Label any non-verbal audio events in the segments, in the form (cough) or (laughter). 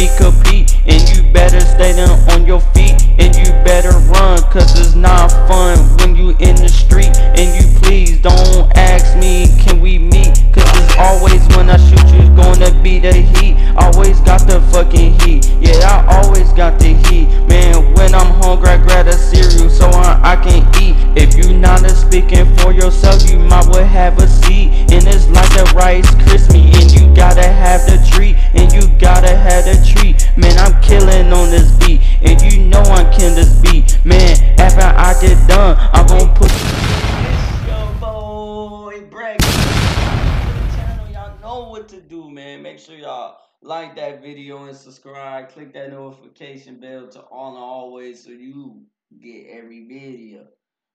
be compete. And you better stay down on your feet. And you better run, cause it's not fun when you in the street. And you please don't ask me, can we meet? Cause it's always when I shoot you, gonna be the heat. Always got the fucking heat. Yeah, I always got the heat. Man, when I'm hungry, I grab a cereal so I, I can. If you not speaking for yourself, you might well have a seat. And it's like a Rice Krispie, and you gotta have the treat. And you gotta have the treat. Man, I'm killing on this beat. And you know I'm killing this beat. Man, after I get done, I'm gonna put. It's your boy, channel, y'all know what to do, man. Make sure y'all like that video and subscribe. Click that notification bell to on always so you get every video.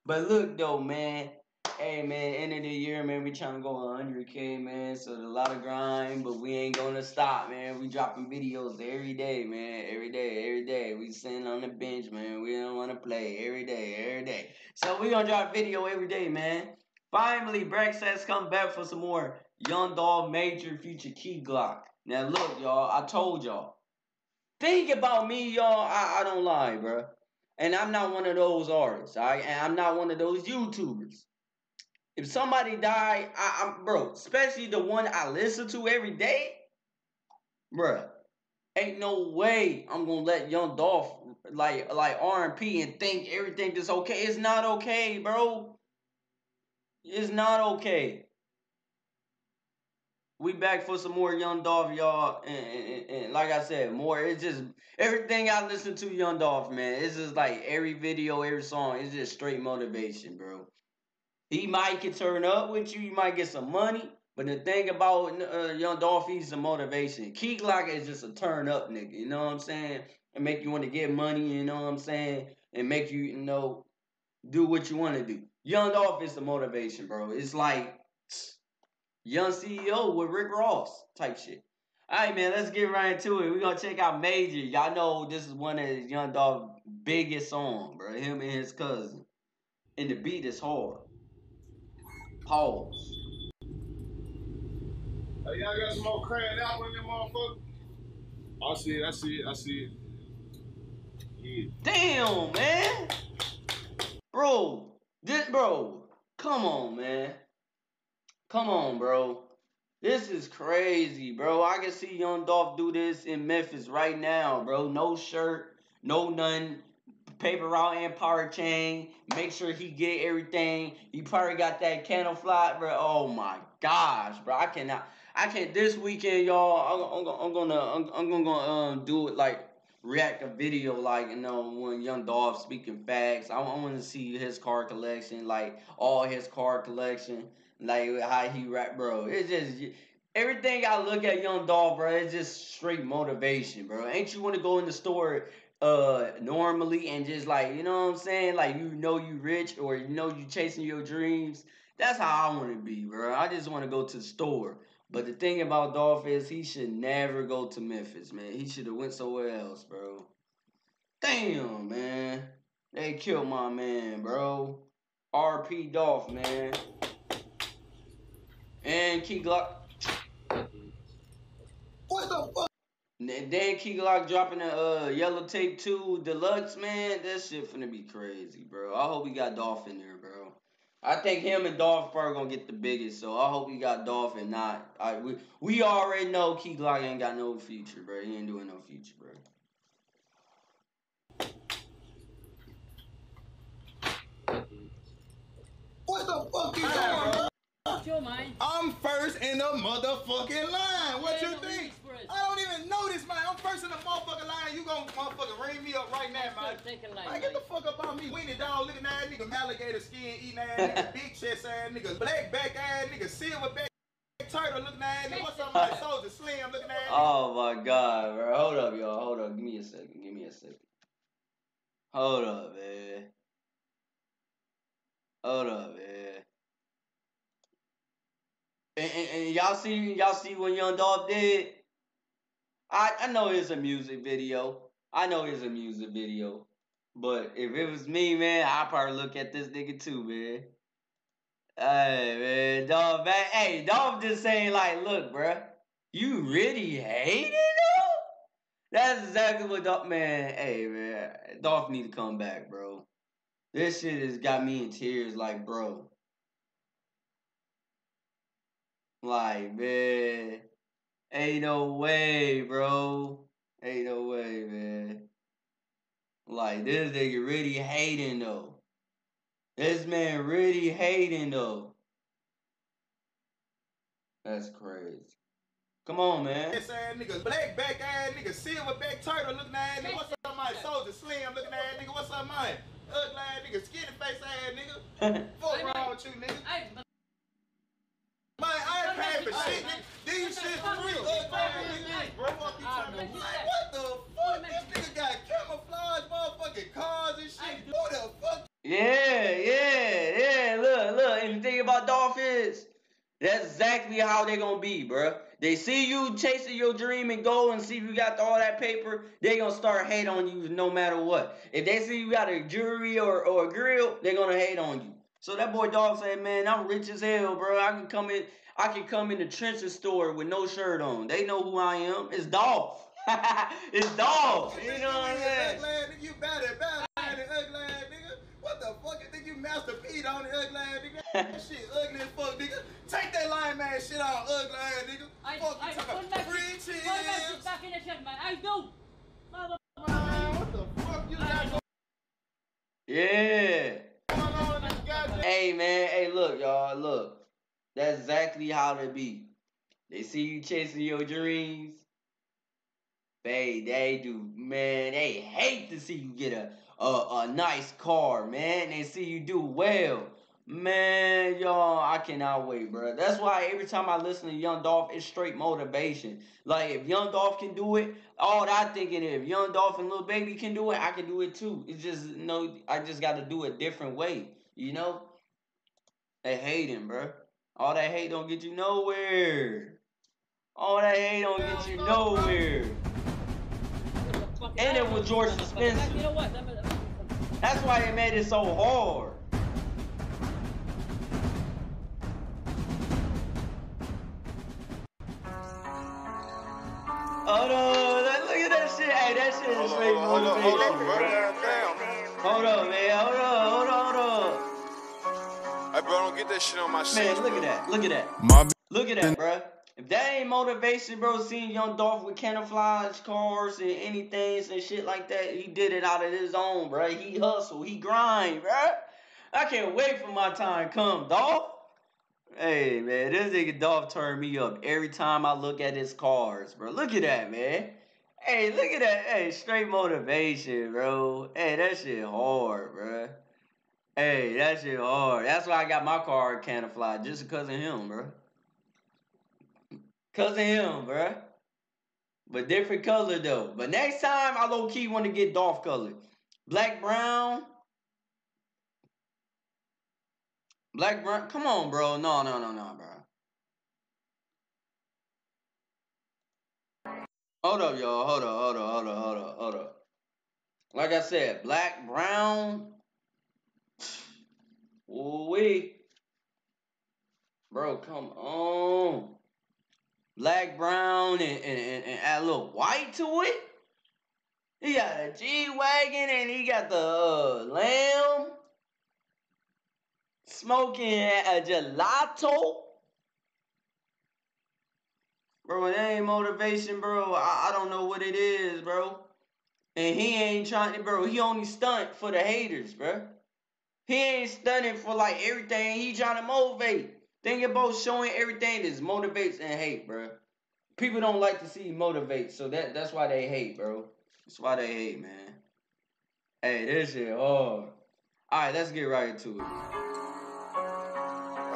But look though, man. Hey man, end of the year, man, we trying to go 100k, man. So a lot of grind, but we ain't gonna stop, man. We dropping videos every day, man. Every day, every day. We sitting on the bench, man. We don't wanna play every day, every day. So we gonna drop video every day, man. Finally, Brax has come back for some more Young Dolph Major Future Key Glock. Now look, y'all, I told y'all. Think about me, y'all. I, I don't lie, bro. And I'm not one of those artists? And I'm not one of those YouTubers. If somebody died, I, am bro, especially the one I listen to every day, bro. Ain't no way I'm gonna let Young Dolph like like R&P and think everything is okay. It's not okay, bro. It's not okay. We back for some more Young Dolph, y'all, and, and, and, like I said, more. It's just everything I listen to Young Dolph, man. It's just like every video, every song. It's just straight motivation, bro. He might can turn up with you. You might get some money. But the thing about uh, Young Dolph, he's a motivation. Key Glock is just a turn up nigga. You know what I'm saying? And make you want to get money. You know what I'm saying? And make you, you know, do what you want to do. Young Dolph is the motivation, bro. It's like Young CEO with Rick Ross type shit. All right, man, let's get right into it. We're to check out Major. Y'all know this is one of Young Dolph's biggest songs, bro. Him and his cousin. And the beat is hard. Pause. Hey, y'all got some more crayon apple in there, motherfucker? I see it, I see it, I see it. Yeah. Damn, man. Bro, this, bro, come on, man. Come on, bro. This is crazy, bro. I can see Young Dolph do this in Memphis right now, bro. No shirt, no nothing paper route power chain. Make sure he get everything. He probably got that candle fly, bro. Oh my gosh, bro. I cannot. I can't. This weekend, y'all. I'm, I'm, I'm gonna. I'm, I'm gonna um do it like react a video like you know when Young Dolph speaking facts. I, I want to see his card collection, like all his card collection, like how he rap, bro. It's just everything I look at Young Dolph, bro. It's just straight motivation, bro. Ain't you want to go in the store uh normally and just like you know what I'm saying? Like you know you rich or you know you chasing your dreams. That's how I want to be bro. I just want to go to the store. But the thing about Dolph is he should never go to Memphis man. He should have went somewhere else bro. Damn man. They killed my man bro. RP Dolph man and Key Glock what the fuck then Key Glock dropping the uh, Yellow Tape 2 Deluxe, man. That shit finna be crazy, bro. I hope we got Dolph in there, bro. I think him and Dolph probably gonna get the biggest, so I hope we got Dolph and not. I, we, we already know Key Glock ain't got no future, bro. He ain't doing no future, bro. What the fuck you doing, I'm first in the motherfucking line. What you think? I don't even know this, man. I'm first in the motherfucking line. You gonna motherfucking ring me up right now, man. Man, get the fuck up on me. Weenie dog looking ass nigga, alligator skin eating ass nigga, (laughs) big chest ass nigga, black back ass nigga, silver back turtle looking ass nigga. What's up, my (laughs) soldier slim looking ass nigga? Oh my god, bro. Hold up, y'all. Hold up. Give me a second. Give me a second. Hold up, man. Hold up, man. And, and, and y'all see y'all see what Young Dolph did? I, I know it's a music video. I know it's a music video. But if it was me, man, I'd probably look at this nigga too, man. Hey, man, Dolph, man. Hey, Dolph just saying, like, look, bruh, you really hating him? That's exactly what Dolph man. Hey man, Dolph need to come back, bro. This shit has got me in tears, like, bro. Like, man, ain't no way, bro. Ain't no way, man. Like, this nigga really hating though. This man really hating though. That's crazy. Come on, man. Yes, ass nigga, black back ass nigga, silver back turtle looking ass nigga. What's up, my soldier slim looking ass nigga? What's up, mine? Ugly ass nigga, skinny face ass nigga. (laughs) Fuck wrong with you, nigga. Man, I ain't paying for shit, nigga. These shit free, ugly. Bro, fuck you talking about? Like, what the fuck? This nigga got camouflage motherfucking cars and shit. Who the fuck? Yeah, yeah, yeah. Look, look. And the thing about dolphins, that's exactly how they're gonna be, bruh. They see you chasing your dream and goal and see you got all that paper, they gonna start hate on you no matter what. If they see you got a jewelry or, or a grill, they gonna hate on you. So that boy dog said, man, I'm rich as hell, bro. I can come in, I can come in the trenches store with no shirt on. They know who I am. It's Dolph. (laughs) it's Dolph. You know what I'm saying? You better, better, ugly ass nigga. What the fuck you think you Master Pete on the ugly ass nigga? (laughs) that shit ugly as fuck, nigga. Take that line man shit out, ugly ass nigga. I, fuck I, you talking about free chips. Put back in the shed, man. I do. Mother. What the fuck you got Yeah. going on in this goddamn? Hey man, hey look, y'all, look. That's exactly how they be. They see you chasing your dreams. Babe, they do, man. They hate to see you get a a, a nice car, man. They see you do well. Man, y'all, I cannot wait, bro. That's why every time I listen to Young Dolph, it's straight motivation. Like if Young Dolph can do it, all I thinking is if Young Dolph and Lil Baby can do it, I can do it too. It's just you know, I just got to do it different way. You know? They hate him, bro. All that hate don't get you nowhere. All that hate don't get you nowhere. And it was George Spencer. You know what? That- that- That's why it made it so hard. Oh no, that- look at that shit. Hey, that shit is Hold on, straight hold on, hold on, hold on, bro. Hold on, man. Hold on, bro, don't get that shit on my shit. Man, look at that. Look at that. My Look at that, bro. If that ain't motivation, bro, seeing Young Dolph with camouflage cars and anything and shit like that, he did it out of his own, bruh. He hustle, he grind, bro. I can't wait for my time come, Dolph. Hey, man, this nigga Dolph turned me up every time I look at his cars, bro. Look at that, man. Hey, look at that. Hey, straight motivation, bro. Hey, that shit hard, bruh. Hey, that shit hard. That's why I got my car camouflage, just because of him, bro. Cause of him, bro. But different color though. But next time I low key want to get Dolph color. Black brown. Black brown. Come on, bro. No, no, no, no, bro. Hold up, y'all. Hold up, hold up, hold up, hold up, hold up. Like I said, black, brown. Wee. Bro, come on black, brown, and, and, and, and add a little white to it. He got a G wagon and he got the uh, lamb smoking a gelato. Bro, it ain't motivation, bro. I, I don't know what it is, bro. And he ain't trying to, bro. He only stunt for the haters, bro. He ain't stunning for like everything. He trying to motivate. Think about showing everything that motivates and hate, bro. People don't like to see motivate, so that that's why they hate, bro. That's why they hate, man. Hey, this shit hard. All right, let's get right into it.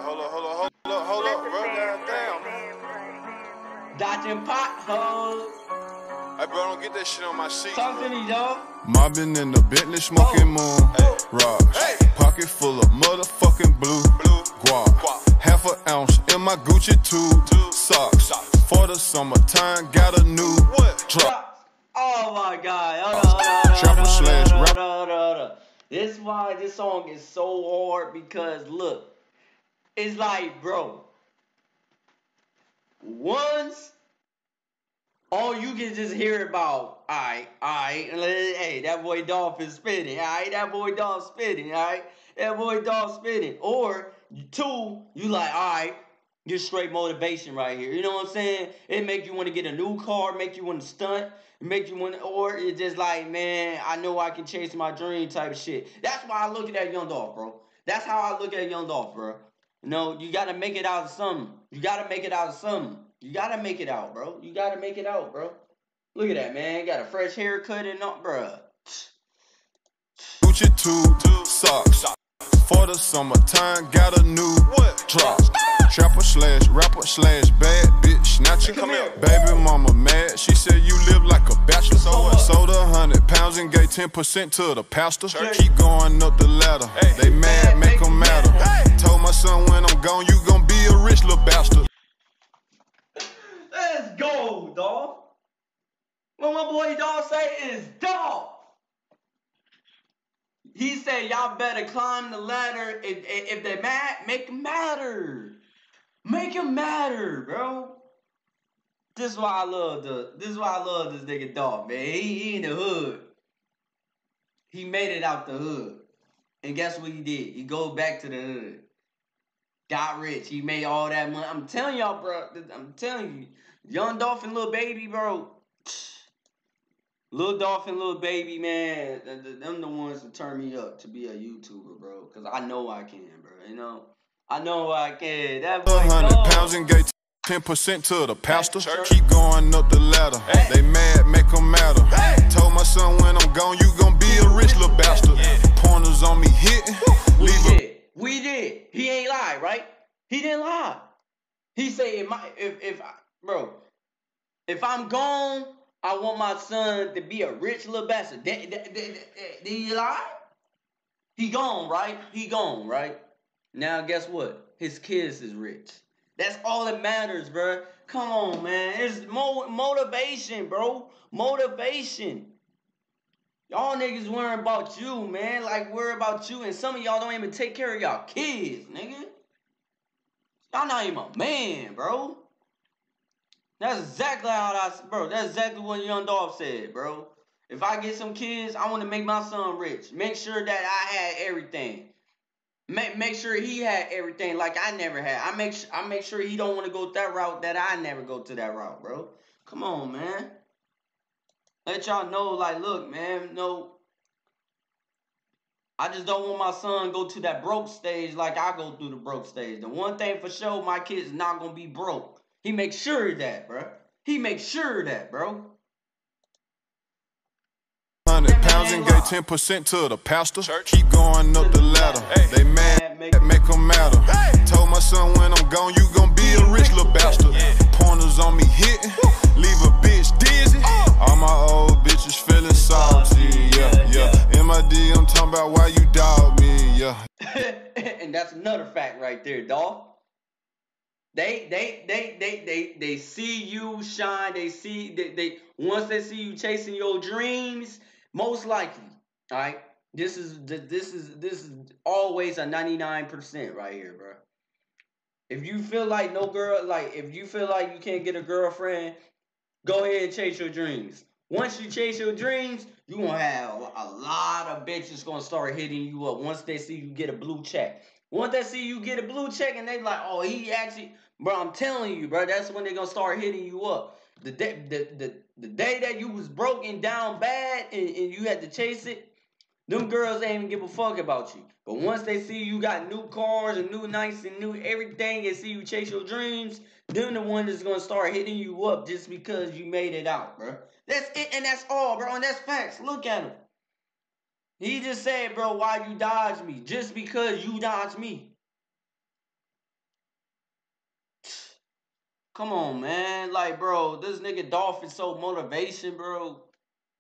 Hold up, hold up, hold up, hold up, bro. Goddamn. Dodging potholes. Hey, bro, don't get that shit on my seat. Talk to me, dog. Mobbing in the Bentley, smoking oh. moon. Rocks. Pocket full of motherfucking blue. Blue. Guap. Half an ounce in my Gucci tube. Socks. For the summertime, got a new drop. Oh my god. Hold on, hold on, hold on, Trapper hold on, slash hold on, rap- hold on, hold on. This is why this song is so hard because look, it's like, bro, once all you can just hear about, alright, alright, hey, that boy Dolph is spitting, alright, that boy Dolph spitting, alright, that boy Dolph spitting. Or two, you like, alright, just straight motivation right here. You know what I'm saying? It make you want to get a new car, make you want to stunt, make you want, to, or it's just like, man, I know I can chase my dream type shit. That's why I look at that Young Dolph, bro. That's how I look at Young Dolph, bro. You know, you gotta make it out of something. You gotta make it out of something. You gotta make it out, bro. You gotta make it out, bro. Look at that, man. Got a fresh haircut and all, bro. Gucci two socks. For the summertime, got a new drop. Trapper slash rapper slash bad bitch snatcher. Come here. Baby mama mad. She said you live like a bachelor. So what? Sold a hundred pounds and gave ten percent to the pastor. Keep going up the ladder. They mad, make them matter. Told my son when I'm gone, you dog say is dog. He said y'all better climb the ladder. If, if, if they mad, make them matter. Make them matter, bro. This is why I love the. This is why I love this nigga dog, man. He, he in the hood. He made it out the hood. And guess what he did? He go back to the hood. Got rich. He made all that money. I'm telling y'all, bro. I'm telling you. Young Dolphin, Lil Baby, bro. Little Dolphin, Lil Baby, man. th- th- Them the ones that turn me up to be a YouTuber, bro. Cause I know I can, bro. You know, I know I can. That boy hundred pounds and ten percent to the pastor. Keep going up the ladder. Hey. They mad, make them matter. Told my son when I'm gone, you gon' be a rich little bastard. Pointers on me hitting. We did. We did. He ain't lie, right? He didn't lie. He said, if my, if, if, I, bro, if I'm gone, I want my son to be a rich little bastard. Did, did, did, he lie? He gone, right? He gone, right? Now, guess what? His kids is rich. That's all that matters, bro. Come on, man. It's mo- motivation, bro. Motivation. Y'all niggas worrying about you, man. Like worry about you, and some of y'all don't even take care of y'all kids, nigga. Y'all not even a man, bro. That's exactly how I, bro. That's exactly what Young Dolph said, bro. If I get some kids, I want to make my son rich. Make sure that I had everything. Make make sure he had everything like I never had. I make I make sure he don't want to go that route that I never go to that route, bro. Come on, man. Let y'all know, like, look, man, no. I just don't want my son go to that broke stage like I go through the broke stage. The one thing for sure, my kid's not gonna be broke. He makes sure of that, bro. He makes sure of that, bro. hundred pounds and gave ten percent to the pastor. Keep going up the ladder. Hey. They mad, Make- make them matter. Hey. Told my son when I'm gone, you gon' be a rich little bastard. Pointers on me hitting, leave a bitch dizzy. Uh. All my old bitches feeling salty, yeah, yeah. MID, I'm talking about why you dog me, yeah. (laughs) and that's another fact right there, dog. They they they they they they see you shine. They see they, they once they see you chasing your dreams, most likely. All right. This is this is this is always a 99% right here, bro. If you feel like no girl like if you feel like you can't get a girlfriend, go ahead and chase your dreams. Once you chase your dreams, you gonna have a lot of bitches gonna start hitting you up once they see you get a blue check. Once they see you get a blue check and they like, oh, he actually, bro, I'm telling you, bro, that's when they're gonna start hitting you up. The day, the, the, the day that you was broken down bad and, and you had to chase it, them girls ain't even give a fuck about you. But once they see you got new cars and new nights and new everything and see you chase your dreams, them the one that's gonna start hitting you up just because you made it out, bro. That's it, and that's all, bro. And that's facts. Look at him. He just said, bro, why you dodge me? Just because you dodge me. Come on, man. Like, bro, this nigga Dolph is so motivation, bro.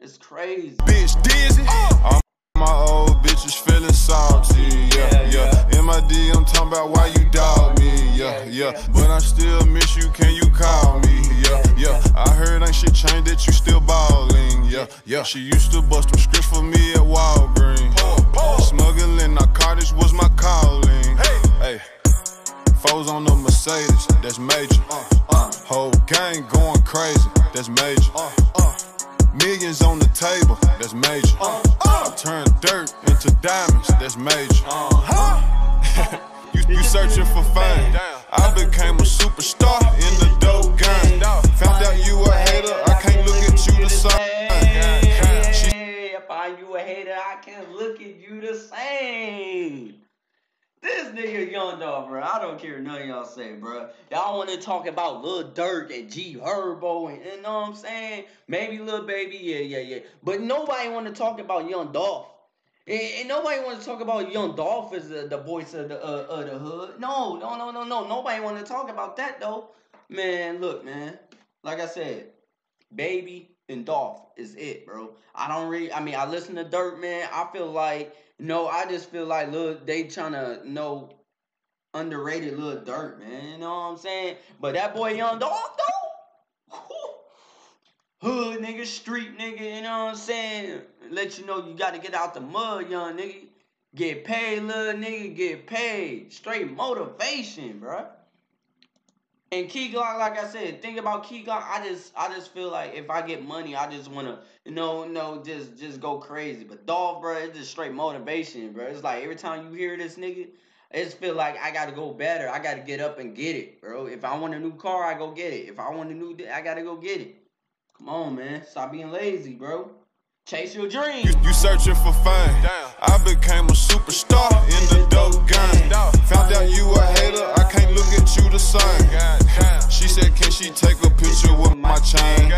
It's crazy. bitch dizzy. All my old bitch bitches feeling salty, yeah, yeah. MID, I'm talking about why you dog me, yeah, yeah. But I still miss you, can you call me, yeah, yeah. I heard ain't shit changed that you still ballin', yeah, yeah. She used to bust them scripts for me at Walgreens. Smuggling narcotics was my calling, Hey, hey. Foes on the Mercedes, that's major. Uh, whole gang going crazy. that's major. Uh, uh. Millions on the table, that's major. Uh, uh. Turn dirt into diamonds, that's major. Uh-huh. (laughs) you, you searching for fame. I became a superstar in the dope game. Found out you a hater, I can't look at you the same. If I you a hater, I can't look at you the same. This nigga Young Dog, bro. I don't care none y'all say, bro. Y'all want to talk about Lil Durk and G Herbo and you know what I'm saying? Maybe Lil Baby, yeah, yeah, yeah. But nobody want to talk about Young Dolph. And, and nobody want to talk about Young Dolph as the, the voice of the uh, of the hood. No, no, no, no, no. Nobody want to talk about that though. Man, look, man. Like I said, Baby and Dolph is it, bro. I don't really. I mean, I listen to Durk, man. I feel like no. I just feel like look, they trying to know underrated Lil Durk, man. You know what I'm saying? But that boy Young Dolph though. Hood nigga, street nigga, you know what I'm saying? Let you know you gotta get out the mud, young nigga. Get paid, little nigga, get paid. Straight motivation, bruh. And Key Glock, like I said, think about Key Glock. I just, I just feel like if I get money, I just wanna, you know, no, just, just go crazy. But Dolph, bro, it's just straight motivation, bro. It's like every time you hear this nigga, I just feel like I gotta go better. I gotta get up and get it, bro. If I want a new car, I go get it. If I want a new, I gotta go get it. Come on, man, stop being lazy, bro. Chase your dreams. You, you searching for fame. I became a superstar in the dope game. Found out you a hater, can't look at you the same. She said, Can she take a picture with my chain?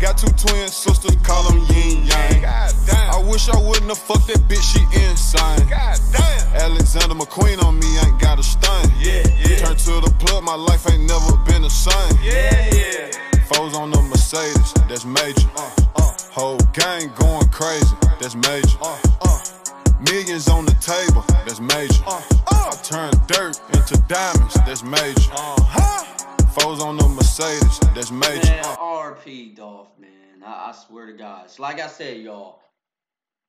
Got two twin sisters, call them yin yang. I wish I wouldn't have fucked that bitch, she insane. Alexander McQueen on me ain't got a stain. Turn to the plug, my life ain't never been the same. Foes on the Mercedes, that's major. Whole gang going crazy, that's major. Millions on the table, that's major. Uh, I uh. turn dirt into diamonds, that's major. Uh, Foes on the Mercedes, that's major. Man, RP Dolph, man. I, I swear to God. So like I said, y'all,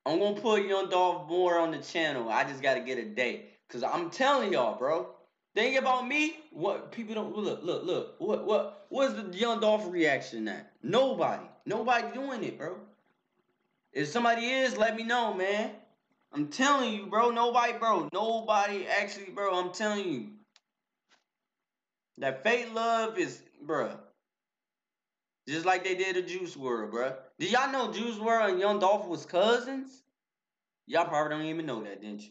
I'm gonna put Young Dolph more on the channel. I just gotta get a date. Cause I'm telling y'all, bro. Think about me. What people don't look, look, look. What what what's the Young Dolph reaction at? Nobody. Nobody doing it, bro. If somebody is, let me know, man. I'm telling you, bro. Nobody, bro. Nobody actually, bro. I'm telling you. That fake love is, bruh. Just like they did a Juice WRLD, bruh. Did y'all know Juice WRLD and Young Dolph was cousins? Y'all probably don't even know that, didn't you?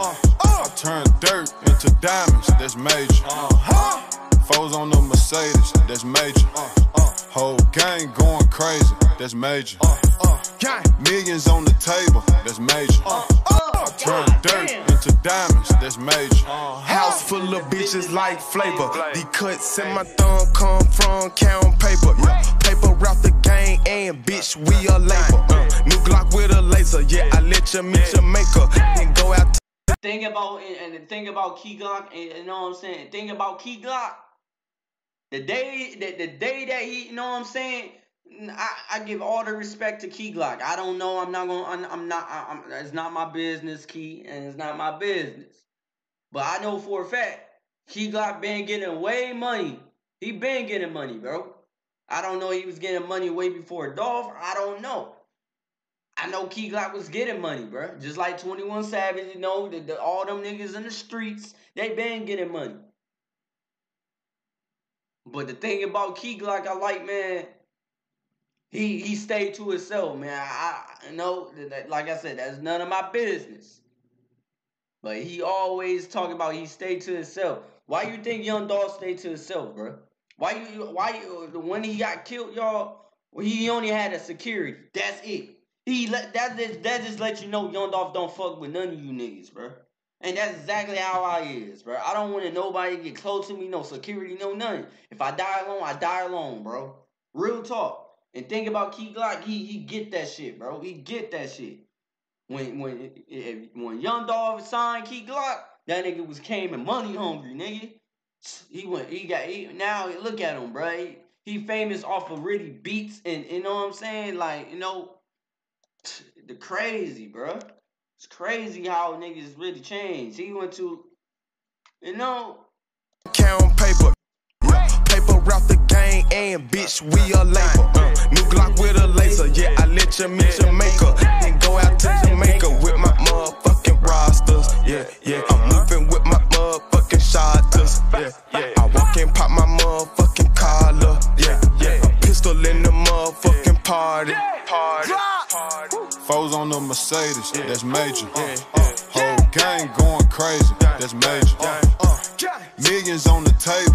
I turn dirt into diamonds, that's major. Foes on the Mercedes, that's major. Uh, uh, Whole gang going crazy, that's major. Millions on the table, that's major. I turn dirt into diamonds, that's major. House full of bitches like flavor. The cuts in my thumb come from count paper. Yeah. Paper route the game and bitch, we a labor. Uh, new Glock with a laser. Yeah, I let you meet your maker. Then go out to Think about and the thing about Key Glock, and you know what I'm saying. Think about Key Glock. The day that the day that he, you know what I'm saying. I, I give all the respect to Key Glock. I don't know. I'm not gonna. I'm, I'm not. I'm, it's not my business, Key, and it's not my business. But I know for a fact, Key Glock been getting way money. He been getting money, bro. I don't know. He was getting money way before Dolph. I don't know. I know Key Glock was getting money, bro. Just like 21 Savage, you know, the, the, all them niggas in the streets, they been getting money. But the thing about Key Glock, I like, man, he he stayed to himself, man. I, know, that, like I said, that's none of my business. But he always talk about he stayed to himself. Why you think Young Dolph stayed to himself, bro? Why you why you, when he got killed, y'all? He only had a security. That's it. He let that just that just let you know Young Dolph don't fuck with none of you niggas, bro. And that's exactly how I is, bro. I don't want nobody to get close to me, no security, no nothing. If I die alone, I die alone, bro. Real talk. And think about Key Glock, he he get that shit, bro. He get that shit. When when if, when Young Dolph signed Key Glock, that nigga was came and money hungry, nigga. He went, he got, he, now look at him, bro. He, he famous off of really beats and you know what I'm saying, like you know, the crazy, bro. It's crazy how niggas really change. He went to, you know, count paper. Yeah. Paper route the game and bitch, we a label. Uh, new Glock with a laser, yeah, I let you meet your maker. Then go out to Jamaica with my motherfucking rosters. Yeah, yeah, I'm moving with my motherfucking shotters. Yeah, yeah, I walk and pop my motherfucking collar. Yeah, yeah, a pistol in the motherfucking party. Party. Foes on the Mercedes, that's major. Uh, uh, whole gang going crazy, that's major. Uh, Millions on the table,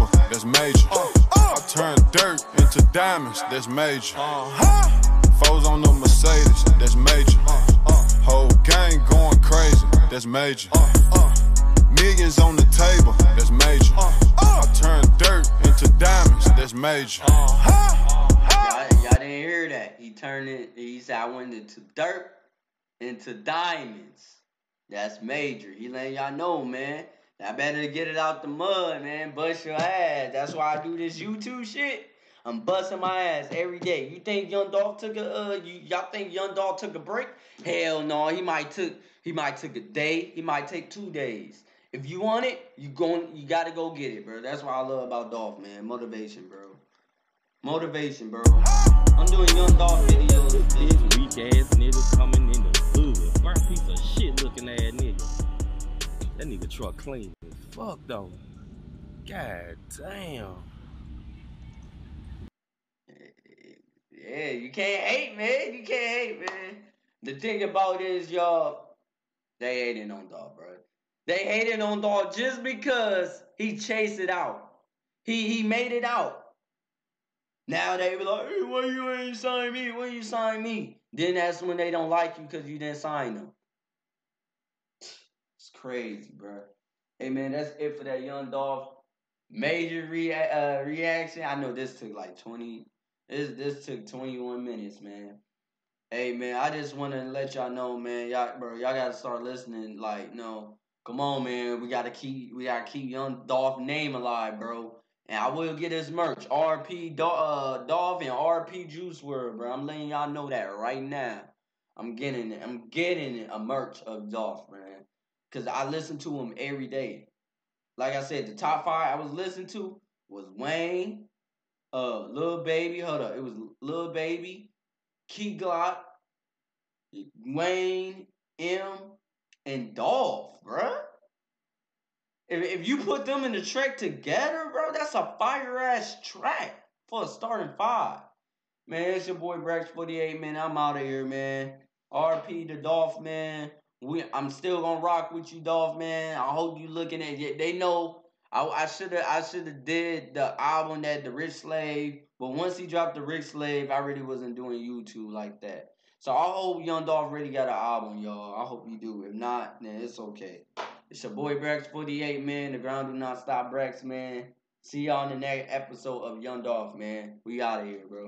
diamonds, that's major. Uh-huh. Foes on the Mercedes, that's major. Uh-huh. Whole gang going crazy, that's major. Uh-huh. Millions on the table, that's major. I turn dirt into diamonds, that's major. Y'all, y'all didn't hear that. He turned it, he said, I went into dirt, into diamonds. That's major. He letting y'all know, man. I better get it out the mud, man. Bust your ass. That's why I do this YouTube shit. I'm busting my ass every day. You think Young Dolph took a uh you, y'all think Young Dolph took a break? Hell no, he might took he might took a day, he might take two days. If you want it, you going you gotta go get it, bro. That's what I love about Dolph, man. Motivation, bro. Motivation, bro. I'm doing Young Dolph videos. This weak ass nigga coming in the hood. First piece of shit looking ass nigga. That nigga truck clean fuck though. God damn. Yeah, you can't hate, man. You can't hate, man. The thing about it is, y'all, they hating on Dolph, bro. They hating on Dolph just because he chased it out. He he made it out. Now they be like, hey, why you ain't sign me? Why you sign me? Then that's when they don't like you because you didn't sign them. It's crazy, bro. Hey man, that's it for that young Dolph. Major rea- uh, reaction. I know this took like 20. This this took 21 minutes, man. Hey man, I just want to let y'all know, man. Y'all, bro, y'all gotta start listening. Like, no, come on, man. We gotta keep, we gotta keep young Dolph name alive, bro. And I will get his merch, RP Do- uh, Dolph and RP Juice WRLD, bro. I'm letting y'all know that right now. I'm getting it. I'm getting a merch of Dolph, man. Cause I listen to him every day. Like I said, the top five I was listening to was Wayne, uh, Lil Baby. Hold up, it was Lil Baby, Key Glock, Wayne, M, and Dolph, bruh. If, if you put them in the track together, bro, that's a fire ass track for a starting five. Man, it's your boy Brax48, man. I'm out of here, man. RP the Dolph, man. We, I'm still gonna rock with you, Dolph, man. I hope you looking at it. They know I, should have I should have did the album that the Rich Slave, but once he dropped the Rich Slave, I really wasn't doing YouTube like that. So I hope Young Dolph really got an album, y'all. I hope you do. If not, then it's okay. It's your boy Brax48, man. The ground do not stop Brax, man. See y'all in the next episode of Young Dolph, man. We out of here, bro.